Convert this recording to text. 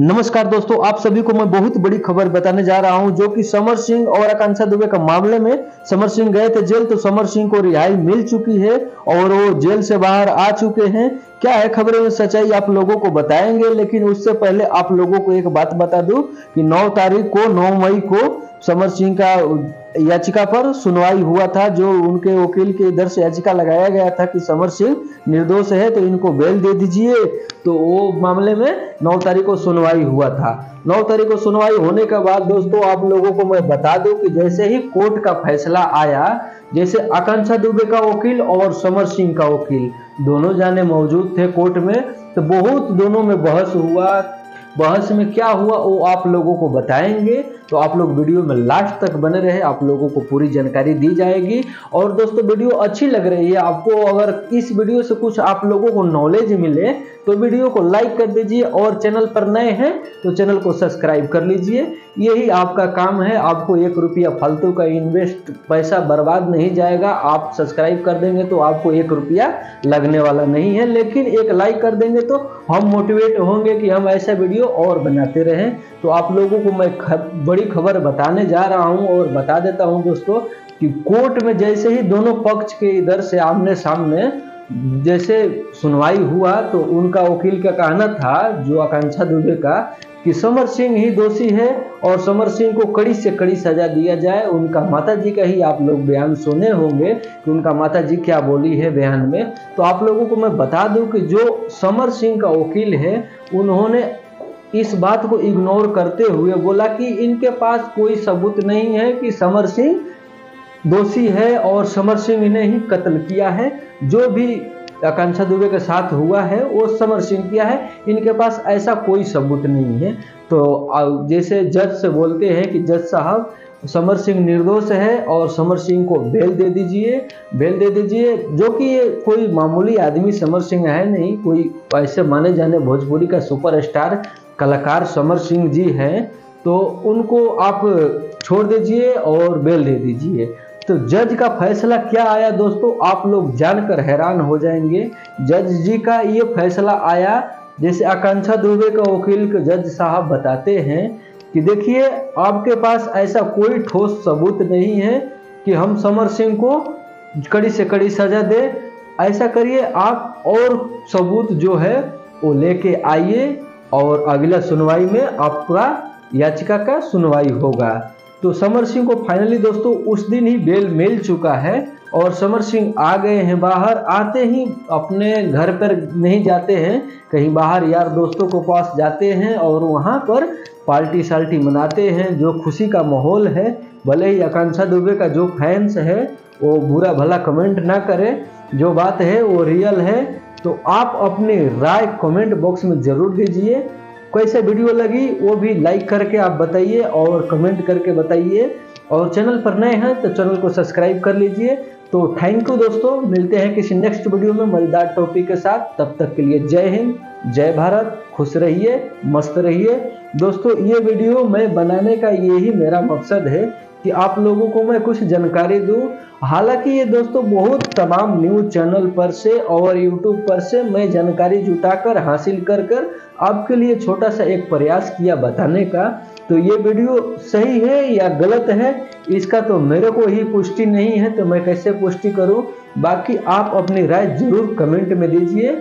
नमस्कार दोस्तों, आप सभी को मैं बहुत बड़ी खबर बताने जा रहा हूँ, जो कि समर सिंह और आकांक्षा दुबे का मामले में समर सिंह गए थे जेल तो समर सिंह को रिहाई मिल चुकी है और वो जेल से बाहर आ चुके हैं। क्या है खबरें में सच्चाई आप लोगों को बताएँगे, लेकिन उससे पहले आप लोगों को एक बात बता दू कि नौ तारीख को, नौ मई को समर सिंह का याचिका पर सुनवाई हुआ था, जो उनके वकील के इधर से याचिका लगाया गया था कि समर सिंह निर्दोष है तो इनको बेल दे दीजिए। तो वो मामले में 9 तारीख को सुनवाई हुआ था। 9 तारीख को सुनवाई होने के बाद दोस्तों, आप लोगों को मैं बता दूँ कि जैसे ही कोर्ट का फैसला आया, जैसे आकांक्षा दुबे का वकील और समर सिंह का वकील दोनों जाने मौजूद थे कोर्ट में तो बहुत दोनों में बहस हुआ। बहस में क्या हुआ, वो आप लोगों को बताएँगे। तो आप लोग वीडियो में लास्ट तक बने रहे, आप लोगों को पूरी जानकारी दी जाएगी। और दोस्तों, वीडियो अच्छी लग रही है आपको, अगर इस वीडियो से कुछ आप लोगों को नॉलेज मिले तो वीडियो को लाइक कर दीजिए। और चैनल पर नए हैं तो चैनल को सब्सक्राइब कर लीजिए। यही आपका काम है, आपको एक रुपया फालतू का इन्वेस्ट पैसा बर्बाद नहीं जाएगा। आप सब्सक्राइब कर देंगे तो आपको एक रुपया लगने वाला नहीं है। लेकिन एक लाइक कर देंगे तो हम मोटिवेट होंगे कि हम ऐसा वीडियो और बनाते रहें। तो आप लोगों को मैं खब, बड़ी खबर बताने जा रहा हूँ और बता देता हूँ दोस्तों कि कोर्ट में जैसे ही दोनों पक्ष के इधर से आमने सामने जैसे सुनवाई हुआ तो उनका वकील का कहना था जो आकांक्षा दुबे का कि समर सिंह ही दोषी है और समर सिंह को कड़ी से कड़ी सजा दिया जाए। उनका माता जी का ही आप लोग बयान सुने होंगे कि उनका माता जी क्या बोली है बयान में। तो आप लोगों को मैं बता दूँ कि जो समर सिंह का वकील है उन्होंने इस बात को इग्नोर करते हुए बोला कि इनके पास कोई सबूत नहीं है कि समर सिंह दोषी है और समर सिंह ने ही कत्ल किया है। जो भी आकांक्षा दुबे के साथ हुआ है, वो समर सिंह किया है। इनके पास ऐसा कोई सबूत नहीं है। तो जैसे जज से बोलते हैं कि जज साहब, समर सिंह निर्दोष है और समर सिंह को बेल दे दीजिए, बेल दे दीजिए, जो कि कोई मामूली आदमी समर सिंह है नहीं, कोई ऐसे माने जाने भोजपुरी का सुपरस्टार कलाकार समर सिंह जी हैं तो उनको आप छोड़ दीजिए और बेल दे दीजिए। तो जज का फैसला क्या आया दोस्तों? आप लोग जानकर हैरान हो जाएँगे। जज जी का ये फैसला आया, जैसे आकांक्षा दुबे का वकील जज साहब बताते हैं कि देखिए, आपके पास ऐसा कोई ठोस सबूत नहीं है कि हम समर सिंह को कड़ी से कड़ी सजा दे। ऐसा करिए, आप और सबूत जो है वो लेके आइए। और अगला सुनवाई में आपका याचिका का सुनवाई होगा। तो समर सिंह को फाइनली दोस्तों उस दिन ही बेल मिल चुका है और समर सिंह आ गए हैं बाहर। आते ही अपने घर पर नहीं जाते हैं, कहीं बाहर यार दोस्तों को पास जाते हैं और वहाँ पर पार्टी साल्टी मनाते हैं, जो खुशी का माहौल है, भले ही आकांक्षा दुबे का जो फैंस है, वो बुरा भला कमेंट ना करे। जो बात है वो रियल है। तो आप अपनी राय कमेंट बॉक्स में ज़रूर दीजिए कैसे वीडियो लगी, वो भी लाइक करके आप बताइए और कमेंट करके बताइए। और चैनल पर नए हैं तो चैनल को सब्सक्राइब कर लीजिए। तो थैंक यू दोस्तों, मिलते हैं किसी नेक्स्ट वीडियो में मज़ेदार टॉपिक के साथ। तब तक के लिए जय हिंद, जय भारत, खुश रहिए, मस्त रहिए। दोस्तों, ये वीडियो मैं बनाने का यही मेरा मकसद है कि आप लोगों को मैं कुछ जानकारी दूँ। हालाँकि ये दोस्तों बहुत तमाम न्यूज़ चैनल पर से और यूट्यूब पर से मैं जानकारी जुटाकर, हासिल कर कर आपके लिए छोटा सा एक प्रयास किया बताने का। तो ये वीडियो सही है या गलत है, इसका तो मेरे को ही पुष्टि नहीं है तो मैं कैसे पुष्टि करूँ? बाकी आप अपनी राय ज़रूर कमेंट में दीजिए।